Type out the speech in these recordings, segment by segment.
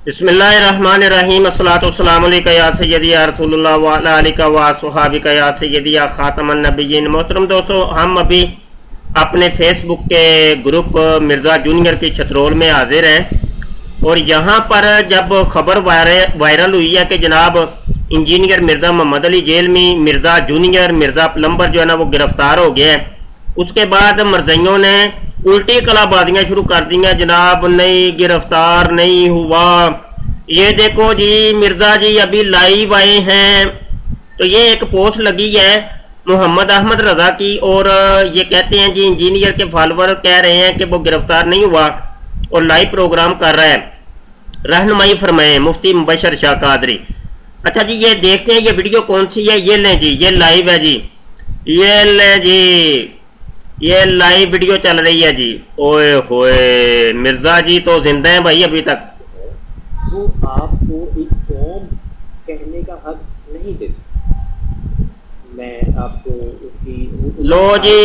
बसमीम असलातम या सैदी या रसूलुल्लाह, व सहाबिका या सैदी या ख़ातमनबीन मोहतरम दोस्तों, हम अभी अपने फेसबुक के ग्रुप मिर्ज़ा जूनियर की छतरोल में हाजिर हैं। और यहाँ पर जब खबर वायरल हुई है कि जनाब इंजीनियर मिर्ज़ा मोहम्मद अली जेल में मिर्ज़ा जूनियर, मिर्ज़ा प्लम्बर जो है ना, वो गिरफ़्तार हो गया है। उसके बाद मरजइयों ने उल्टी कलाबाजियाँ शुरू कर दी जनाब, नहीं, गिरफ़्तार नहीं हुआ। ये देखो जी, मिर्ज़ा जी अभी लाइव आए हैं। तो ये एक पोस्ट लगी है मोहम्मद अहमद रजा की, और ये कहते हैं जी इंजीनियर के फॉलोअर कह रहे हैं कि वो गिरफ़्तार नहीं हुआ और लाइव प्रोग्राम कर रहा है। रहनुमाई फरमाए, मुफ्ती मुबशर शाह कादरी। अच्छा जी, ये देखते हैं, ये वीडियो कौन सी है? ये लें जी, ये लाइव है जी। ये लें जी। ये लाइव वीडियो चल रही है जी। ओए होए मिर्ज़ा जी तो ज़िंदा है भाई अभी तक। वो आपको एक कौम कहने का हक नहीं देती। मैं आपको उसकी लो जी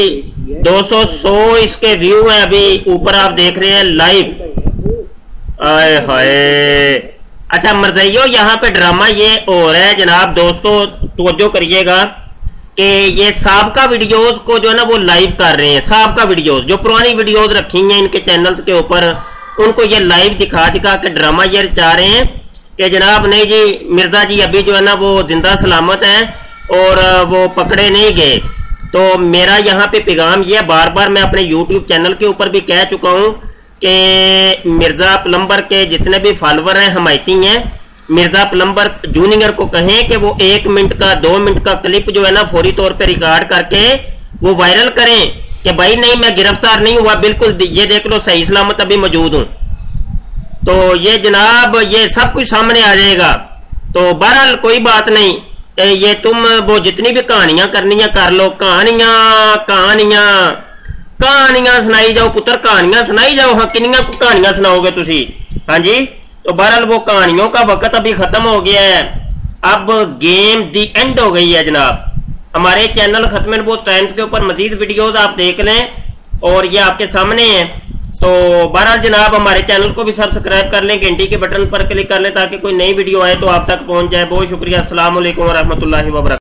200 इसके व्यू हैं अभी ऊपर आप देख रहे हैं लाइव आए हाय। अच्छा मरजइयो यहाँ पे ड्रामा ये हो रहा है जनाब। दोस्तों तवज्जो करिएगा। कि ये सबका वीडियोस को जो है ना वो लाइव कर रहे हैं, सबका वीडियोस जो पुरानी वीडियोस रखी हैं इनके चैनल्स के ऊपर, उनको ये लाइव दिखा दिखा के ड्रामा ये चाह रहे हैं कि जनाब नहीं जी, मिर्ज़ा जी अभी जो है ना वो ज़िंदा सलामत है और वो पकड़े नहीं गए। तो मेरा यहाँ पे पैगाम ये बार बार मैं अपने यूट्यूब चैनल के ऊपर भी कह चुका हूँ कि मिर्ज़ा प्लम्बर के जितने भी फॉलोअर हैं हमायती हैं मिर्ज़ा प्लम्बर जूनियर को कहें कि वो एक मिनट का, दो मिनट का क्लिप जो है ना, फौरी तौर पे रिकॉर्ड करके वो वायरल करें कि भाई नहीं, मैं गिरफ़्तार नहीं हुआ। बिल्कुल ये देख लो, सही सलामत अभी मौजूद हूँ। तो ये जनाब, ये सब कुछ सामने आ जाएगा। तो बहरहाल कोई बात नहीं। ये तुम वो जितनी भी कहानियाँ करनी है कर लो। कहानियाँ कहानियाँ कहानियाँ सुनाई जाओ। पुत्र, कहानियाँ सुनाई जाओ। हाँ किनिया कहानियाँ सुनाओगे तुम हाँ जी? तो बहरहाल वो कहानियों का वक्त अभी खत्म हो गया है। अब गेम दी एंड हो गई है जनाब। हमारे चैनल खत्म टाइम्स के ऊपर मजीद वीडियोस आप देख लें और ये आपके सामने है। तो बहरहाल जनाब, हमारे चैनल को भी सब्सक्राइब कर लें, घंटी के बटन पर क्लिक कर लें ताकि कोई नई वीडियो आए तो आप तक पहुँच जाए। बहुत शुक्रिया असल वरहमल वर्क